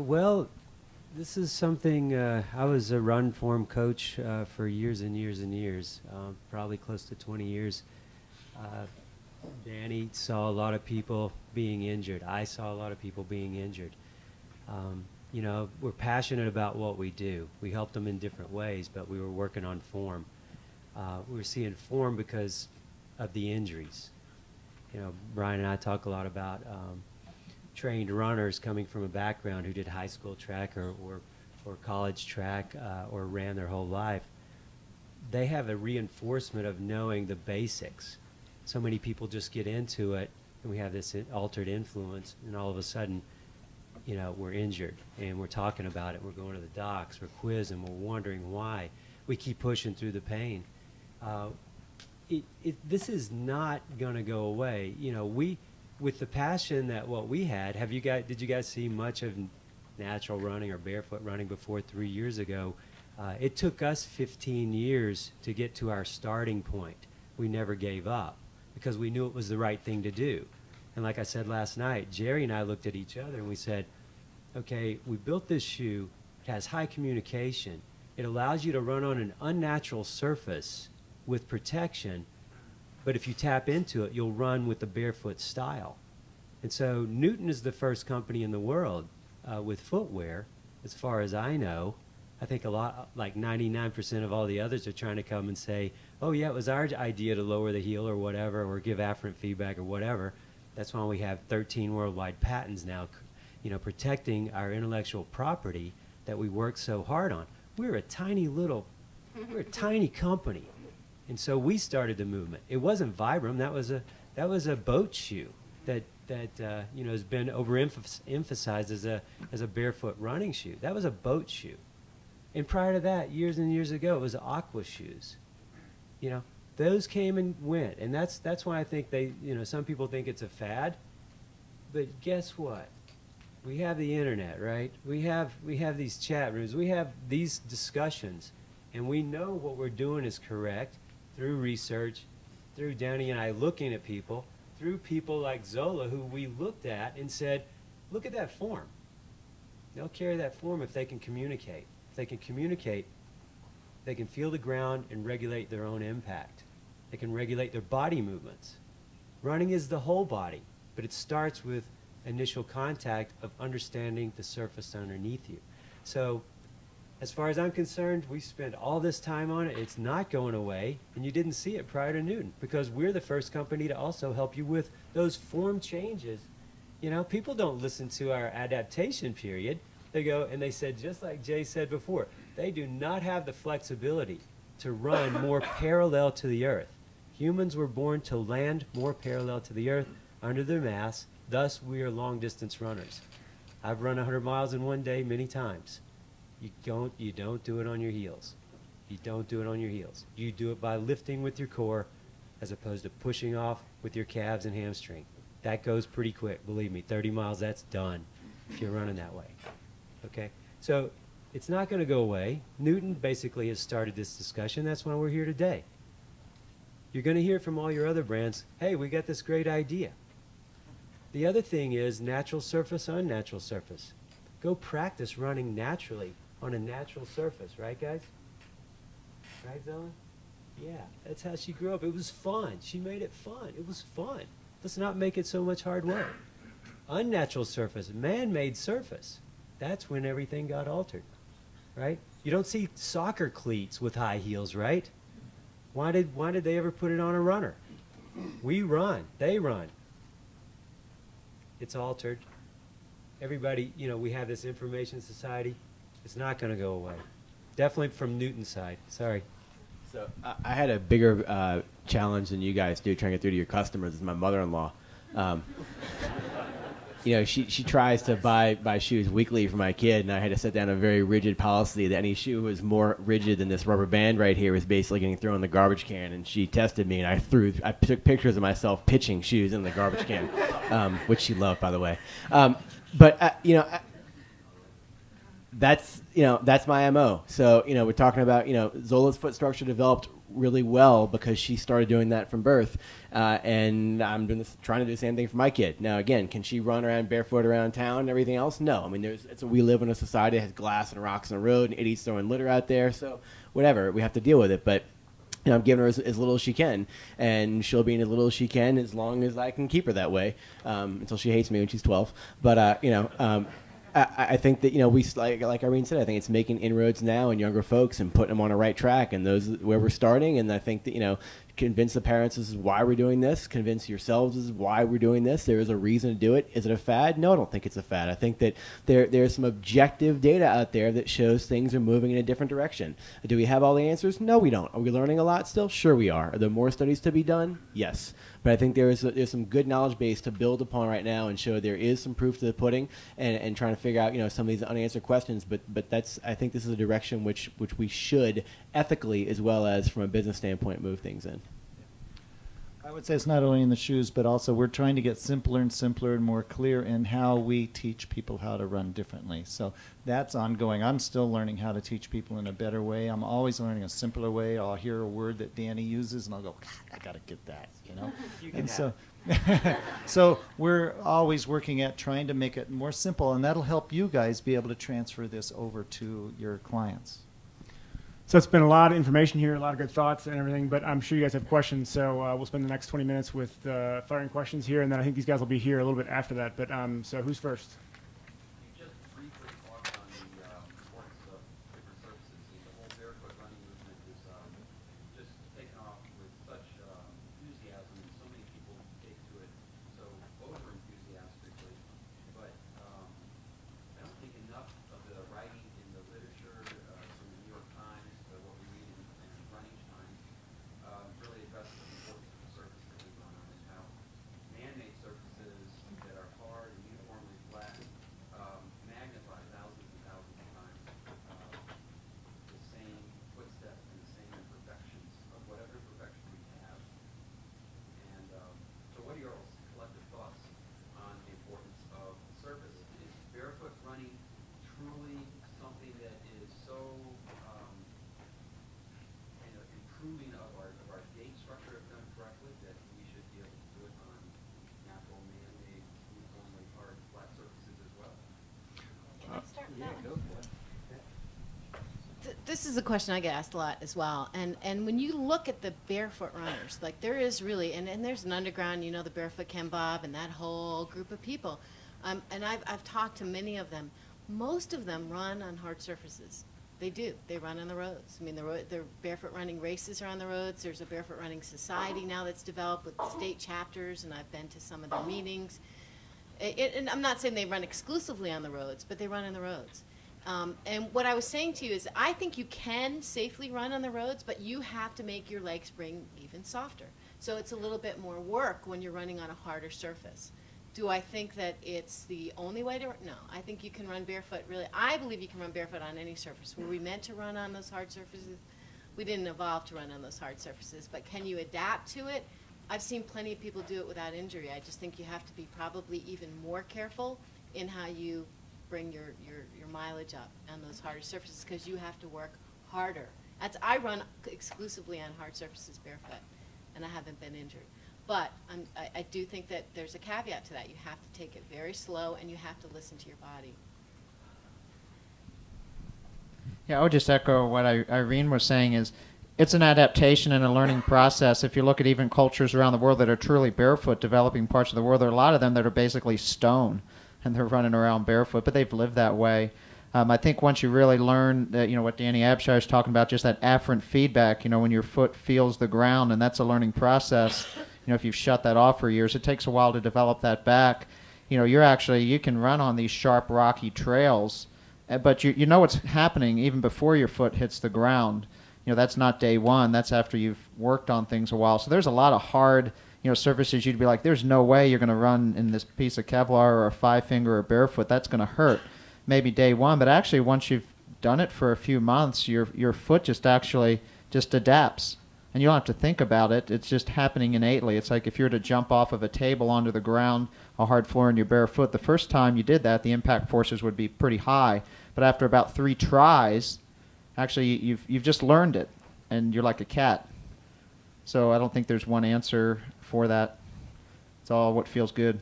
well, this is something uh, I was a run form coach uh, for years and years and years, um, probably close to 20 years. Uh, Danny saw a lot of people being injured. I saw a lot of people being injured. Um, you know, we're passionate about what we do. We help them in different ways, but we were working on form. Uh, we were seeing form because of the injuries. You know, Brian and I talk a lot about um, trained runners coming from a background who did high school track or, or, or college track uh, or ran their whole life. They have a reinforcement of knowing the basics. So many people just get into it, and we have this altered influence, and all of a sudden, you know, we're injured and we're talking about it. We're going to the docs, we're quizzing, we're wondering why. We keep pushing through the pain. Uh, it, it, this is not going to go away. You know, we, with the passion that what we had, have you guys, did you guys see much of natural running or barefoot running before three years ago? Uh, it took us 15 years to get to our starting point. We never gave up because we knew it was the right thing to do. And like I said last night, Jerry and I looked at each other and we said, okay, we built this shoe. It has high communication. It allows you to run on an unnatural surface with protection, but if you tap into it, you'll run with the barefoot style. And so Newton is the first company in the world uh, with footwear, as far as I know. I think a lot, like 99% of all the others are trying to come and say, oh, yeah, it was our idea to lower the heel or whatever, or give afferent feedback or whatever. That's why we have 13 worldwide patents now you know, protecting our intellectual property that we work so hard on. We're a tiny little, we're a tiny company. And so we started the movement. It wasn't Vibram. That was a, that was a boat shoe that, that uh, you know, has been overemphasized as a, as a barefoot running shoe. That was a boat shoe. And prior to that, years and years ago, it was aqua shoes. You know, those came and went. And that's, that's why I think they, you know, some people think it's a fad. But guess what? we have the internet, right? We have we have these chat rooms. We have these discussions, and we know what we're doing is correct through research, through Danny and I looking at people, through people like Zola who we looked at and said, "Look at that form." They'll carry that form if they can communicate. If they can communicate, they can feel the ground and regulate their own impact. They can regulate their body movements. Running is the whole body, but it starts with initial contact of understanding the surface underneath you. So as far as I'm concerned, we spent all this time on it. It's not going away, and you didn't see it prior to Newton because we're the first company to also help you with those form changes. You know, people don't listen to our adaptation period. They go and they said, just like Jay said before, they do not have the flexibility to run more parallel to the earth. Humans were born to land more parallel to the earth under their mass Thus, we are long distance runners. I've run 100 miles in one day many times. You don't, you don't do it on your heels. You don't do it on your heels. You do it by lifting with your core as opposed to pushing off with your calves and hamstring. That goes pretty quick, believe me. 30 miles, that's done if you're running that way. Okay? So it's not going to go away. Newton basically has started this discussion. That's why we're here today. You're going to hear from all your other brands, hey, we got this great idea. The other thing is natural surface, unnatural surface. Go practice running naturally on a natural surface, right, guys? Right, Zola? Yeah, that's how she grew up. It was fun. She made it fun. It was fun. Let's not make it so much hard work. Unnatural surface, man-made surface. That's when everything got altered, right? You don't see soccer cleats with high heels, right? Why did why did they ever put it on a runner? We run, they run it's altered. Everybody, you know, we have this information society. It's not going to go away. Definitely from Newton's side. Sorry. So I had a bigger uh, challenge than you guys do trying to get through to your customers. Is my mother-in-law. Um, you know, she, she tries to buy, buy shoes weekly for my kid, and I had to set down a very rigid policy that any shoe was more rigid than this rubber band right here was basically getting thrown in the garbage can. And she tested me, and I threw, I took pictures of myself pitching shoes in the garbage can, um, which she loved, by the way. Um, but uh, you know, uh, that's you know that's my mo. So you know, we're talking about you know Zola's foot structure developed really well because she started doing that from birth, uh, and I'm doing this, trying to do the same thing for my kid. Now, again, can she run around barefoot around town and everything else? No. I mean, there's we live in a society that has glass and rocks on the road and idiots throwing litter out there. So whatever, we have to deal with it. But you know, I'm giving her as, as, little as she can, and she'll be in as little as she can as long as I can keep her that way um, until she hates me when she's 12. But uh, you know. Um, I, I think that you know we like like Irene said. I think it's making inroads now in younger folks and putting them on a right track, and those where we're starting. And I think that you know convince the parents this is why we're doing this. Convince yourselves this is why we're doing this. There is a reason to do it. Is it a fad? No, I don't think it's a fad. I think that there there's some objective data out there that shows things are moving in a different direction. Do we have all the answers? No, we don't. Are we learning a lot still? Sure, we are. Are there more studies to be done? Yes. But I think there is a, there's some good knowledge base to build upon right now and show there is some proof to the pudding and, and trying to figure out you know some of these unanswered questions. But but that's I think this is a direction which which we should ethically as well as from a business standpoint move things in. I would say it's not only in the shoes, but also we're trying to get simpler and simpler and more clear in how we teach people how to run differently. So that's ongoing. I'm still learning how to teach people in a better way. I'm always learning a simpler way. I'll hear a word that Danny uses, and I'll go, God, I got to get that, you know. You and so, so we're always working at trying to make it more simple, and that'll help you guys be able to transfer this over to your clients. So it's been a lot of information here, a lot of good thoughts and everything, but I'm sure you guys have questions. So uh, we'll spend the next 20 minutes with uh, firing questions here, and then I think these guys will be here a little bit after that. But um, so who's first? This is a question I get asked a lot as well. And and when you look at the barefoot runners, like there is really, and, and there's an underground, you know, the Barefoot Ken Bob and that whole group of people. Um, and I've, I've talked to many of them. Most of them run on hard surfaces. They do. They run on the roads. I mean, the, road, the barefoot running races are on the roads. There's a barefoot running society now that's developed with state chapters, and I've been to some of their meetings. It, and I'm not saying they run exclusively on the roads, but they run on the roads. Um, and what I was saying to you is, I think you can safely run on the roads, but you have to make your leg spring even softer. So it's a little bit more work when you're running on a harder surface. Do I think that it's the only way to? No, I think you can run barefoot. Really, I believe you can run barefoot on any surface. Were we meant to run on those hard surfaces? We didn't evolve to run on those hard surfaces, but can you adapt to it? I've seen plenty of people do it without injury. I just think you have to be probably even more careful in how you bring your, your, your mileage up on those harder surfaces because you have to work harder. That's, I run exclusively on hard surfaces barefoot, and I haven't been injured. But I, I do think that there's a caveat to that. You have to take it very slow, and you have to listen to your body. Yeah, I would just echo what I, Irene was saying is it's an adaptation and a learning process. If you look at even cultures around the world that are truly barefoot, developing parts of the world, there are a lot of them that are basically stone and they're running around barefoot, but they've lived that way. Um, I think once you really learn that, you know, what Danny Abshire is talking about, just that afferent feedback, you know, when your foot feels the ground, and that's a learning process. You know, if you've shut that off for years, it takes a while to develop that back. You know, you're actually, you can run on these sharp, rocky trails, eh, but you, you know what's happening even before your foot hits the ground. You know, that's not day one, that's after you've worked on things a while. So there's a lot of hard, you know surfaces you'd be like, there's no way you're going to run in this piece of Kevlar or a five finger or barefoot. That's going to hurt. Maybe day one, but actually once you've done it for a few months, your your foot just actually just adapts, and you don't have to think about it. It's just happening innately. It's like if you were to jump off of a table onto the ground, a hard floor, in your bare foot. The first time you did that, the impact forces would be pretty high, but after about three tries, actually you've you've just learned it, and you're like a cat So I don't think there's one answer for that. It's all what feels good.